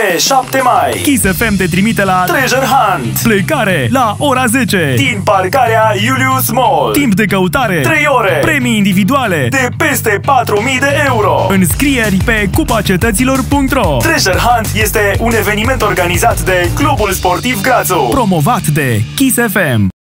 Pe 7 mai, Kiss FM te trimite la Treasure Hunt plecare la ora 10. din parcarea Julius Mall. Timp de căutare, 3 ore premii individuale, de peste 4.000 de euro. înscrieri pe cupacetăților.ro Treasure Hunt este un eveniment organizat de Clubul Sportiv Grațu. Promovat de Kiss FM.